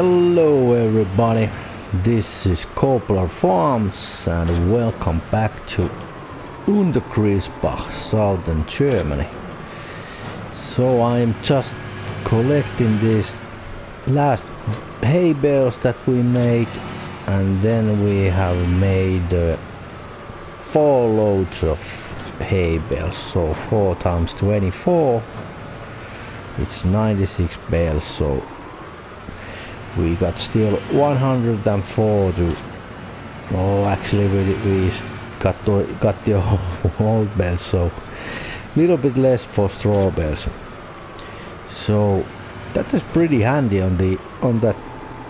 Hello everybody, this is Cobbler Farms and welcome back to Untergriesbach, southern Germany. So I'm just collecting these last hay bales that we made and then we have made uh, four loads of hay bales, so 4 times 24 it's 96 bales so we got still 104 to oh actually we, we got the, got the old bales so little bit less for straw bales so that is pretty handy on the on that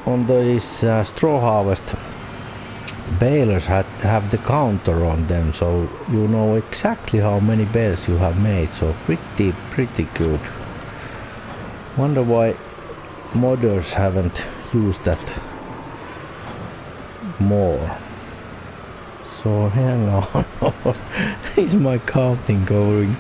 on these uh, straw harvest. Balers had have the counter on them so you know exactly how many bales you have made so pretty pretty good. Wonder why modders haven't used that more. So hang on, is my counting going?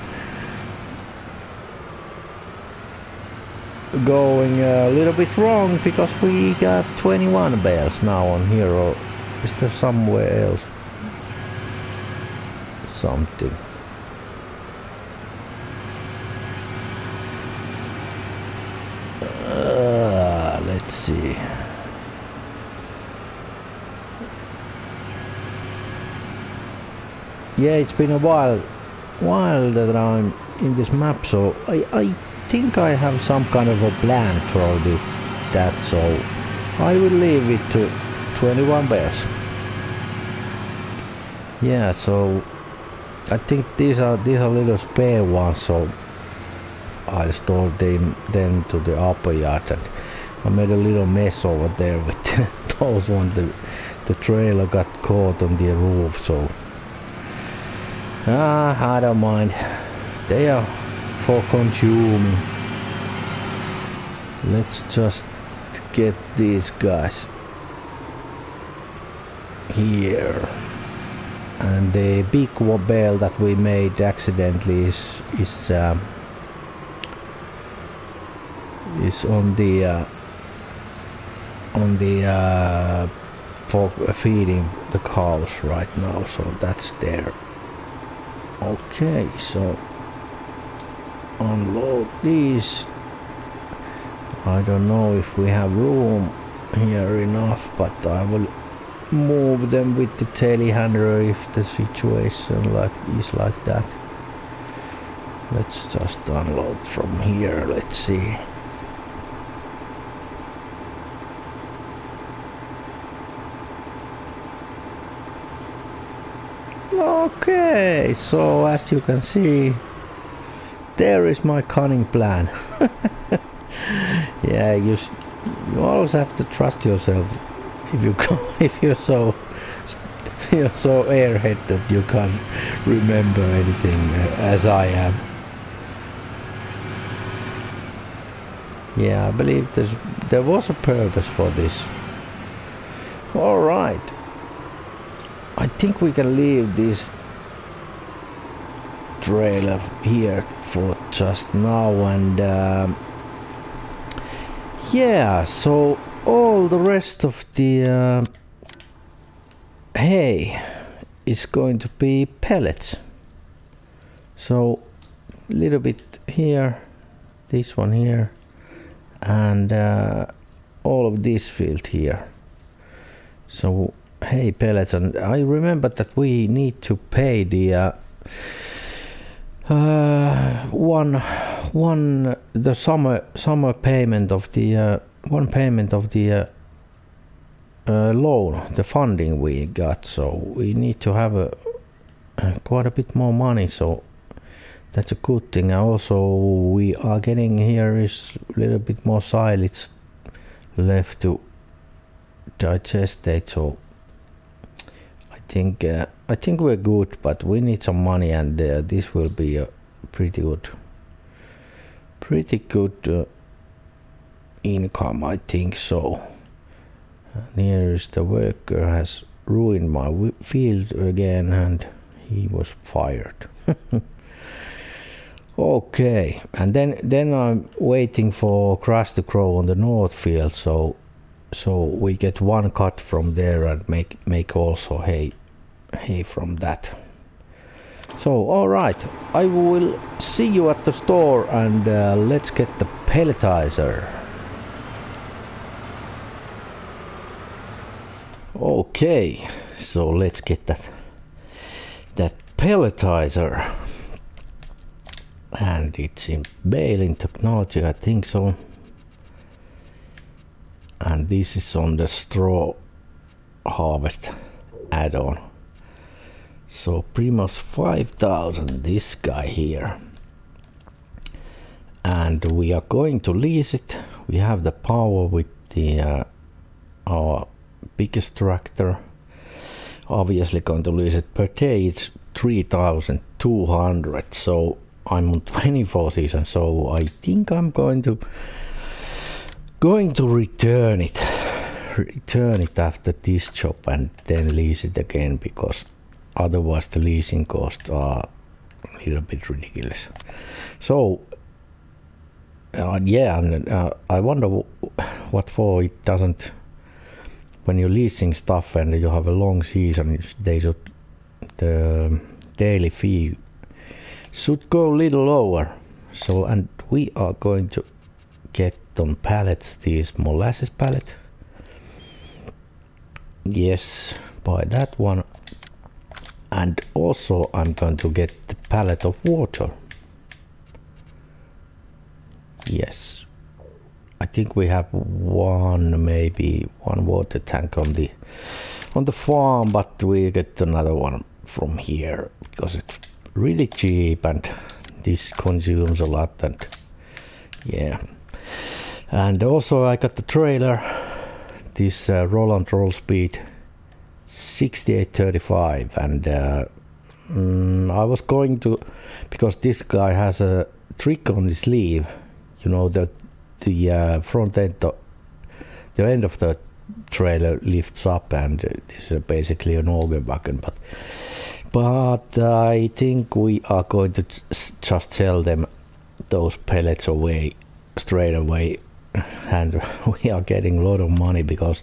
Going a little bit wrong because we got 21 bales now on here or is there somewhere else? Something let's see. Yeah, it's been a while, while that I'm in this map, so I, I think I have some kind of a plan for the, that, so I will leave it to 21 bears. Yeah, so I think these are these are little spare ones, so I'll store them then to the upper yard and I made a little mess over there with those ones. The, the trailer got caught on the roof, so ah, I don't mind. They are for consuming. Let's just get these guys here. And the big bale that we made accidentally is is um, is on the uh, on the uh, for feeding the cows right now so that's there okay so unload these. I don't know if we have room here enough but I will move them with the telehandler if the situation like is like that. Let's just unload from here let's see Okay, so as you can see, there is my cunning plan. yeah, you you always have to trust yourself. If you if you're so you're so airhead that you can't remember anything uh, as I am. Yeah, I believe there's there was a purpose for this. All right. I think we can leave this trailer here for just now and um, yeah so all the rest of the uh, hay is going to be pellets. So a little bit here this one here and uh, all of this field here. So hay Peloton, I remember that we need to pay the uh, uh, one one the summer summer payment of the uh, one payment of the uh, uh, loan the funding we got. So we need to have a quite a bit more money. So that's a good thing. Also we are getting here is a little bit more silage left to digest it. So think uh, I think we're good, but we need some money, and uh, this will be a pretty good, pretty good uh, income. I think so. Nearest the worker has ruined my field again and he was fired. okay, and then then I'm waiting for grass to grow on the north field, so so we get one cut from there and make make also hay hay from that. So all right, I will see you at the store and uh, let's get the pelletizer. Okay, so let's get that that pelletizer. And it's in baling technology, I think so. And this is on the straw harvest add-on. So Premos 5000, this guy here. And we are going to lease it. We have the power with the uh, our biggest tractor obviously going to lease it per day it's 3200 so I'm on 24 season so I think I'm going to going to return it return it after this job and then lease it again because otherwise the leasing costs are a little bit ridiculous so uh, yeah and uh, I wonder what for it doesn't when you're leasing stuff and you have a long season, they should the daily fee should go a little lower. So and we are going to get on pallets these molasses pallet. Yes, buy that one. And also I'm going to get the pallet of water. Yes, I think we have one, maybe one water tank on the on the farm, but we get another one from here because it's really cheap and this consumes a lot and yeah. And also I got the trailer, this uh, Rolland Rollspeed 6835 and uh, mm, I was going to because this guy has a trick on his sleeve you know that the uh, front end, the, the end of the trailer lifts up, and this is basically an auger wagon. But but I think we are going to just sell them those pellets away straight away, and we are getting a lot of money because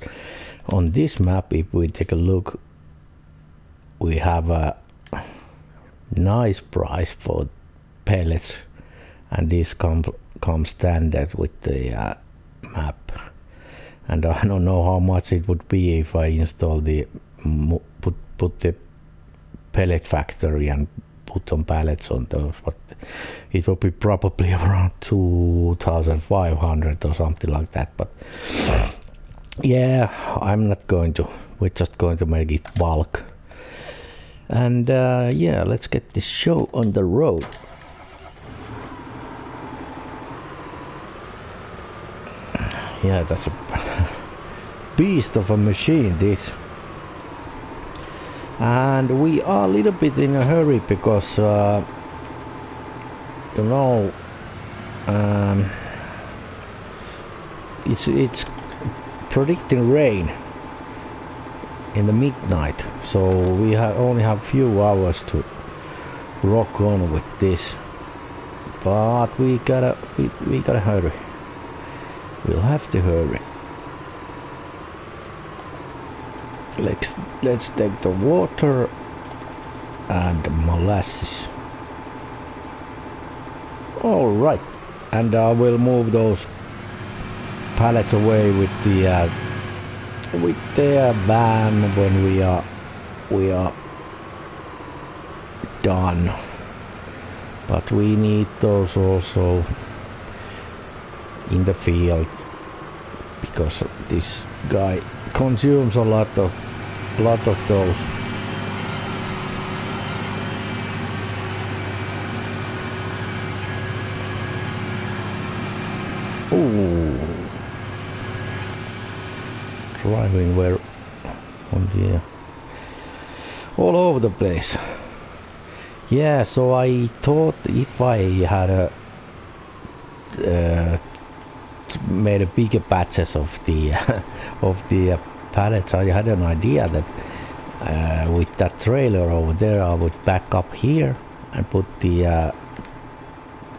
on this map, if we take a look, we have a nice price for pellets, and this comes come standard with the uh, map. And I don't know how much it would be if I install the put put the pellet factory and put some pallets on those but it would be probably around 2500 or something like that but yeah I'm not going to we're just going to make it bulk. And uh, yeah let's get this show on the road. Yeah that's a beast of a machine this and we are a little bit in a hurry because uh, you know um, it's it's predicting rain in the midnight. So we only have few hours to rock on with this. But we gotta we, we gotta hurry. We'll have to hurry. Let's, let's take the water and the molasses. Alright, and I will move those pallets away with the uh, with the van when we are we are done. But we need those also in the field because this guy consumes a lot of lot of those Ooh. driving where on the uh, all over the place yeah so I thought if I had a uh, made a bigger batches of the of the uh, pallets. I had an idea that uh, with that trailer over there I would back up here and put the uh,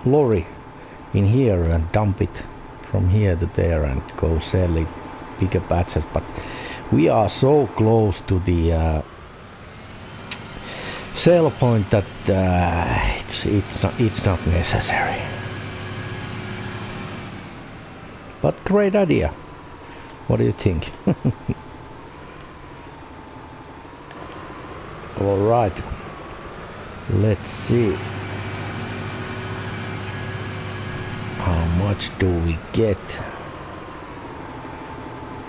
lorry in here and dump it from here to there and go sell it bigger batches but we are so close to the uh, sell point that uh, it's it's not it's not necessary. But great idea. What do you think all right. Let's see. How much do we get?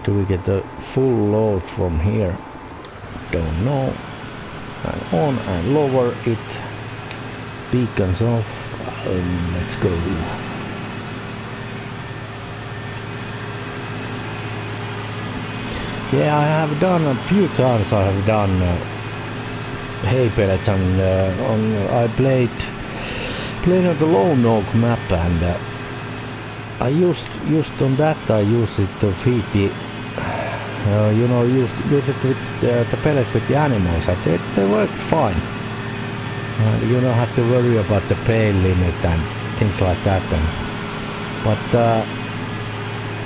Do we get the full load from here? Don't know. And on and lower it. Beacons off. Um, let's go. Yeah I have done a few times I have done uh, pellets and uh, on I played played on the Lone Oak map and uh, I used used on that I used it to feed the uh, you know use use it with uh, the pellets with the animals. And they, they worked fine. Uh, you don't have to worry about the pay limit and things like that and, but uh,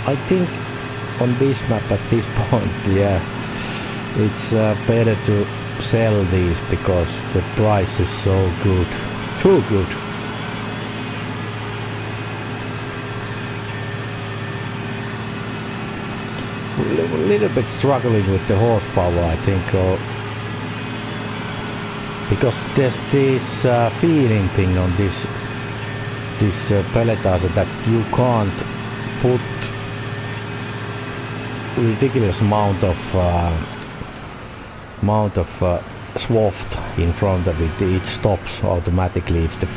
I think on this map at this point yeah it's uh, better to sell these because the price is so good too good. A little bit struggling with the horsepower I think or because there's this uh, feeling thing on this this uh, pelletizer that you can't put ridiculous amount of uh, amount of uh, in front of it it stops automatically if the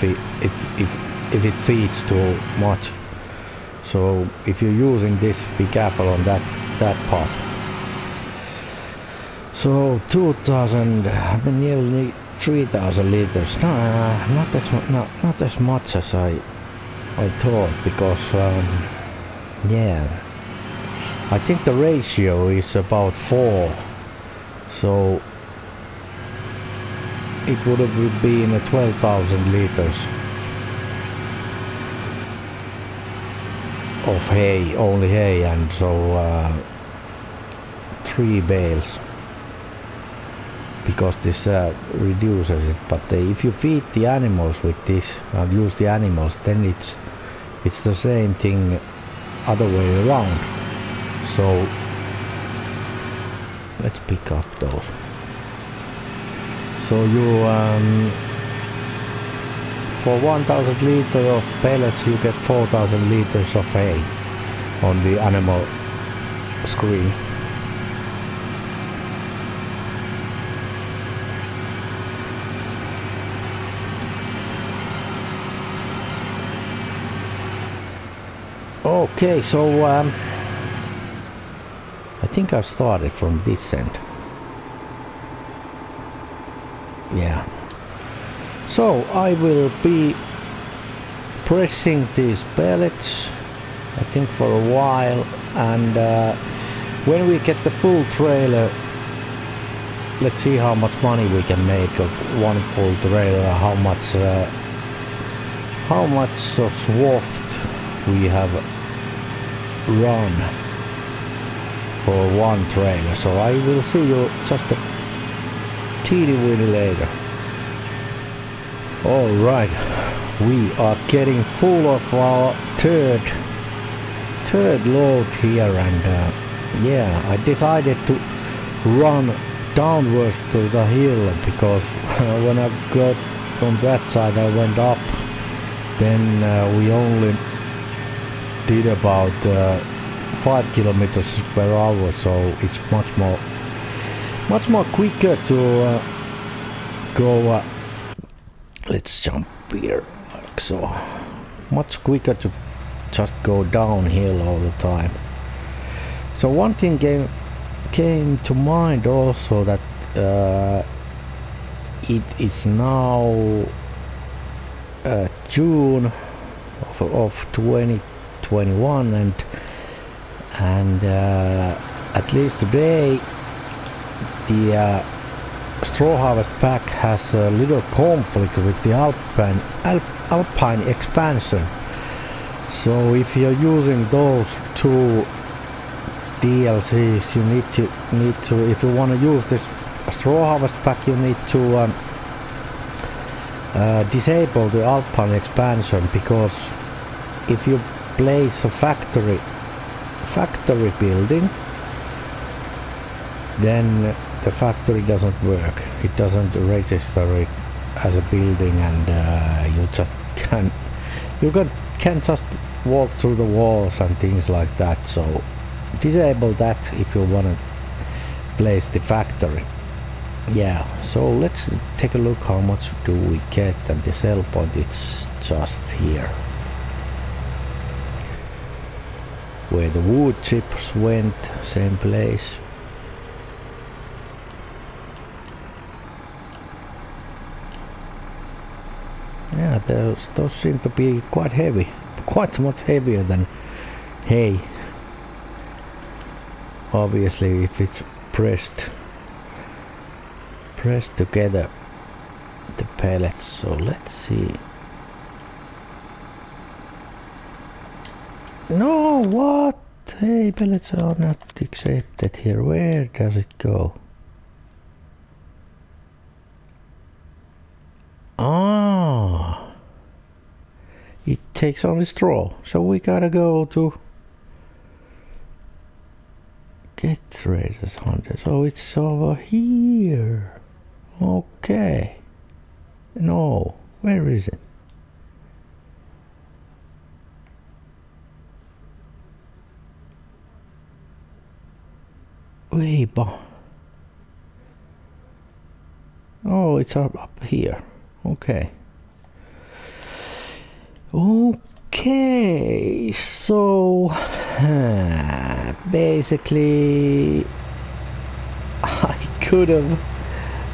if, if if it feeds too much. So if you're using this be careful on that that part. So 2000 nearly 3000 liters. No, uh, not as not, not as much as I I thought because um, yeah. I think the ratio is about 4 so it would have been 12,000 liters of hay, only hay and so uh, three bales. Because this uh, reduces it but uh, if you feed the animals with this and use the animals then it's it's the same thing other way around. So let's pick up those. So you um, for 1000 liters of pellets you get 4000 liters of hay on the animal screen. Okay so um, think I've started from this end. Yeah. So I will be pressing these pellets I think for a while and uh, when we get the full trailer let's see how much money we can make of one full trailer how much uh, how much of swath we have run for one trailer so I will see you just a teeny weeny later. Alright, we are getting full of our third third load here and uh, yeah, I decided to run downwards to the hill because when I got from that side I went up. Then uh, we only did about uh, 5 kilometers per hour so it's much more much more quicker to uh, go uh, let's jump here like so. Much quicker to just go downhill all the time. So one thing came came to mind also that uh, it is now uh, June of, of 2021 and and uh, at least today the uh, straw harvest pack has a little conflict with the Alpine, Alp, Alpine expansion. So if you're using those two DLCs, you need to need to if you want to use this straw harvest pack, you need to um, uh, disable the Alpine expansion because if you place a factory factory building then the factory doesn't work. It doesn't register it as a building and uh, you just can you can, can just walk through the walls and things like that. So disable that if you want to place the factory. Yeah so let's take a look how much do we get and the sell point it's just here where the wood chips went same place. Yeah those, those seem to be quite heavy quite much heavier than hay. Obviously if it's pressed pressed together the pellets. So let's see no what? Hey pellets are not accepted here where does it go? Ah. It takes only straw. So we gotta go to get traders hunter so it's over here. Okay. No, where is it? Way Oh, it's up, up here. Okay. Okay, so basically I could have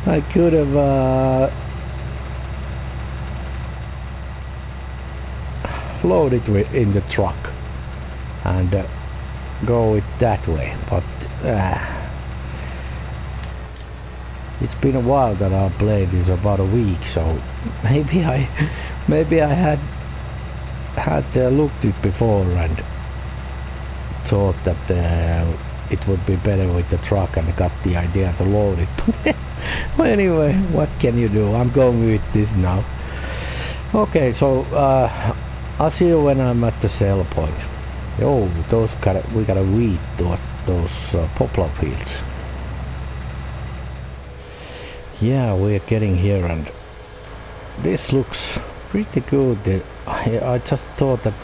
I could have uh, loaded it in the truck and uh, go it that way but it's been a while that I played this about a week so maybe I maybe I had had uh, looked it before and thought that uh, it would be better with the truck and got the idea to load it well, anyway, what can you do? I'm going with this now. Okay, so uh, I'll see you when I'm at the sale point. Oh, those got we gotta weed those those uh, poplar fields. Yeah, we're getting here, and this looks pretty good. I, I just thought that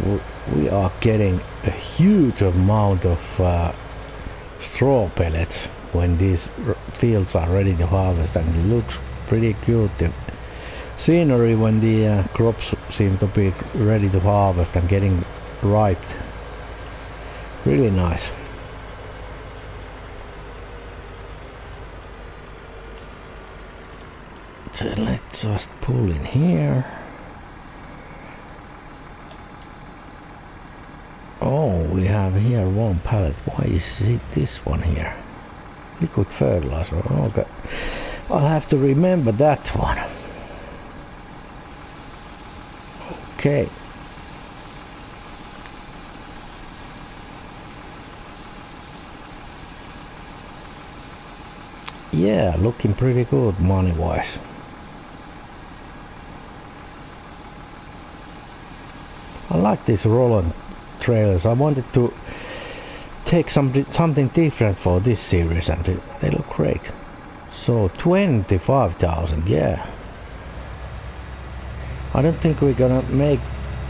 we are getting a huge amount of uh, straw pellets when these fields are ready to harvest and it looks pretty good the scenery when the uh, crops seem to be ready to harvest and getting ripe really nice so let's just pull in here oh we have here one pallet why is it this one here liquid fertilizer. Okay. I'll have to remember that one. Okay. Yeah, looking pretty good money-wise. Like these Rolland trailers. I wanted to take something something different for this series and they look great. So 25,000 yeah. I don't think we're gonna make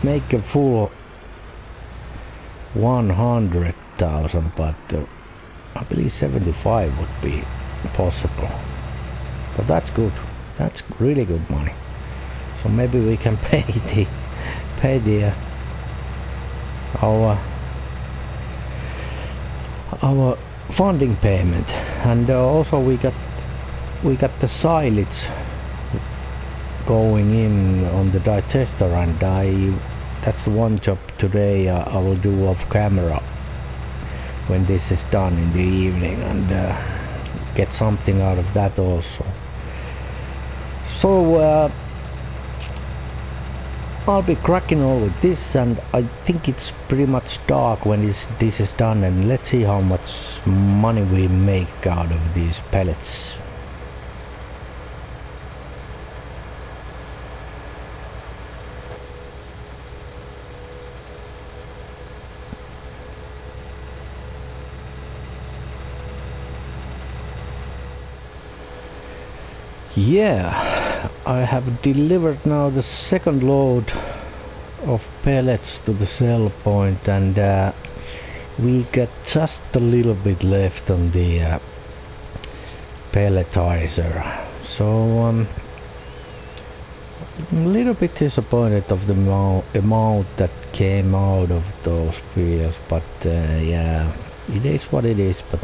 make a full 100,000 but uh, I believe 75 would be possible. But that's good. That's really good money. So maybe we can pay the pay the uh, our our funding payment. And uh, also we got we got the silage going in on the digester and I that's one job today uh, I will do off camera when this is done in the evening and uh, get something out of that also. So uh, I'll be cracking on with this and I think it's pretty much dark when this, this is done and let's see how much money we make out of these pellets. Yeah, I have delivered now the second load of pellets to the sell point and uh, we got just a little bit left on the uh, pelletizer. So um, I'm a little bit disappointed of the amount that came out of those wheels, but uh, yeah, it is what it is. But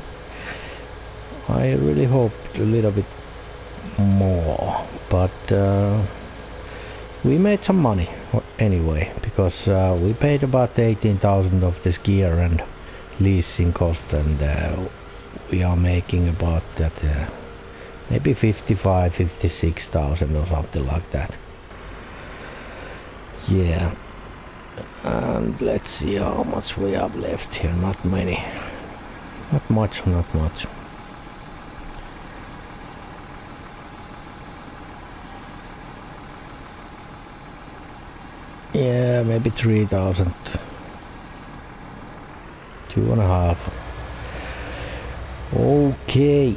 I really hoped a little bit more but uh, we made some money anyway because uh, we paid about 18,000 of this gear and leasing cost and uh, we are making about that uh, maybe 55 56,000 or something like that. Yeah. And let's see how much we have left here. Not many. Not much not much Yeah, maybe 3,000. Two and a half. Okay.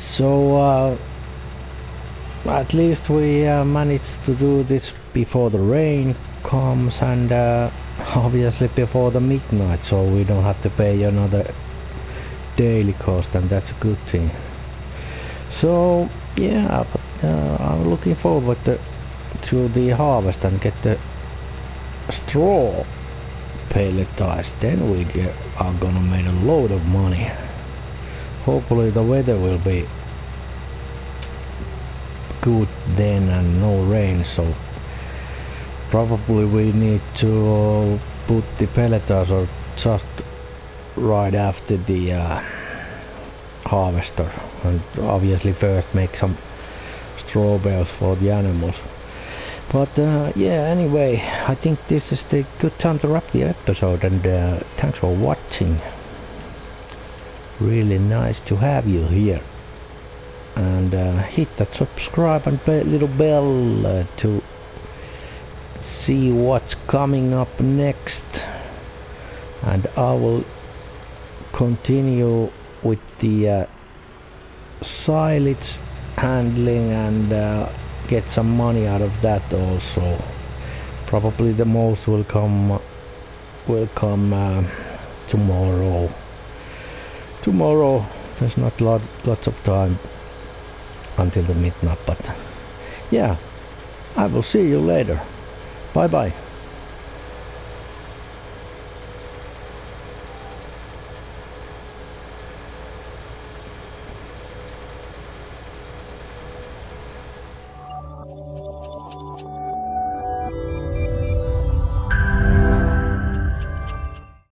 So, uh, at least we uh, managed to do this before the rain comes and uh, obviously before the midnight so we don't have to pay another daily cost and that's a good thing. So, yeah, but uh, I'm looking forward to, to the harvest and get the straw. Pelletized then we get, are gonna make a load of money. Hopefully the weather will be good then and no rain so probably we need to put the pelletizer just right after the uh, harvester. And obviously first make some straw bales for the animals but uh, yeah, anyway, I think this is the good time to wrap the episode and uh, thanks for watching. Really nice to have you here. And uh, hit that subscribe and little bell uh, to see what's coming up next. And I will continue with the uh, silage handling and uh, get some money out of that also. Probably the most will come will come uh, tomorrow. Tomorrow there's not lot lots of time until the midnight but yeah I will see you later. Bye bye